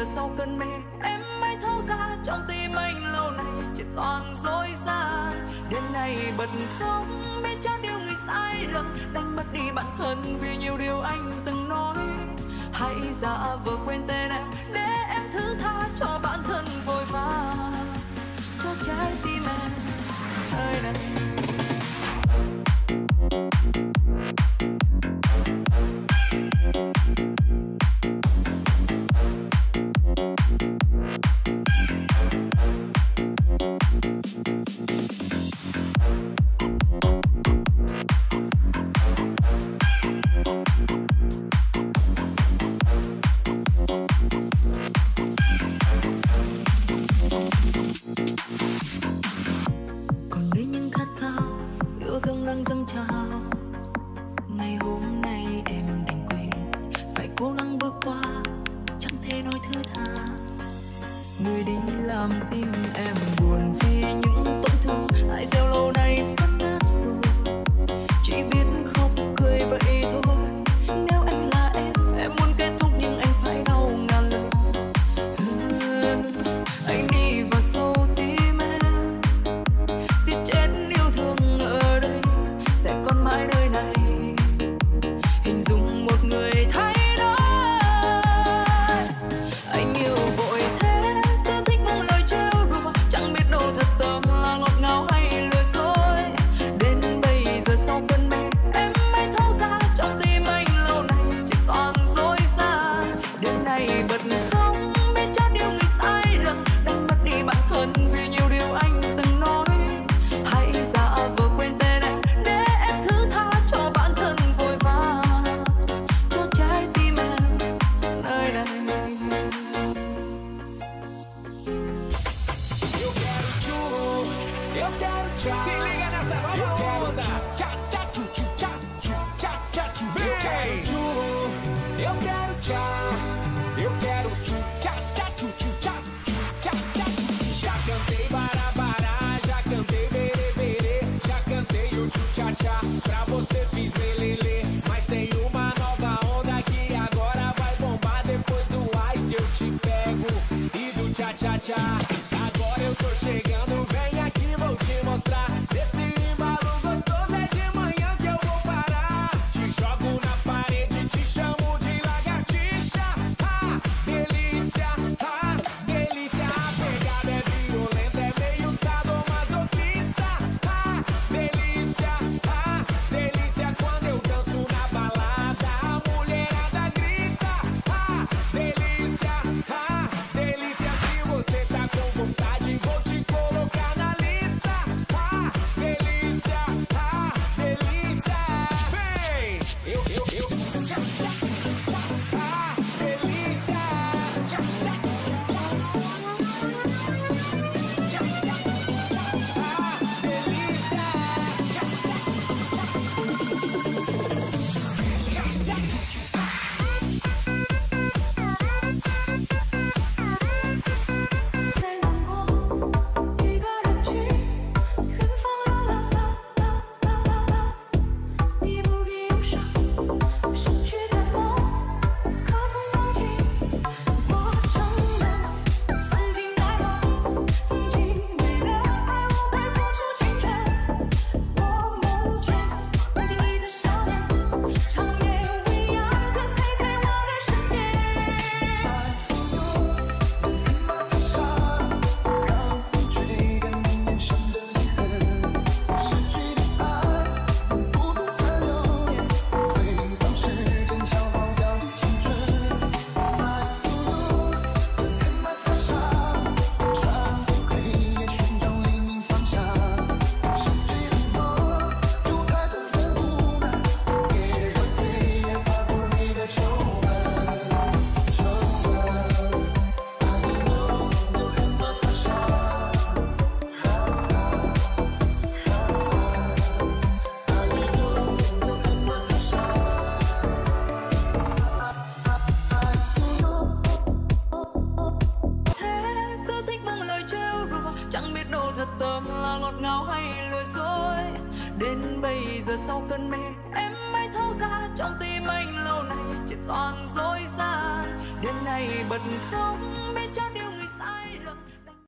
giờ sau cơn mê, em mới thấu ra trong tim anh lâu nay chỉ toàn dối gian đến nay bật khóc biết cho điều người sai lầm đánh mất đi bản thân vì nhiều điều anh từng nói. Hãy giả vờ quên tên em để thao yêu thương đang dâng trào. Ngày hôm nay em đành quên, phải cố gắng bước qua, chẳng thể nói thứ tha. Người đi làm tim em Eu quero tchá. Se liga nessa nova eu quero onda. Tchá, tchá, tchu, tchu, tchá, tchu, tchá, tchá, tchu. Eu quero tchu. Eu quero tchá. Eu quero tchu, tchá, tchá, tchu, tchá, tchu, tchá, tchá, tchu. Já cantei barabará, já cantei berê, berê. Já cantei o tchu, tchá, tchá. Pra você fiz lelê, mas tem uma nova onda que agora vai bombar. Depois do ice eu te pego e do tchá, tchá, tchá. giờ sau cơn mê, em mới thấu ra trong tim anh lâu nay chỉ toàn dối gian đêm nay bật khóc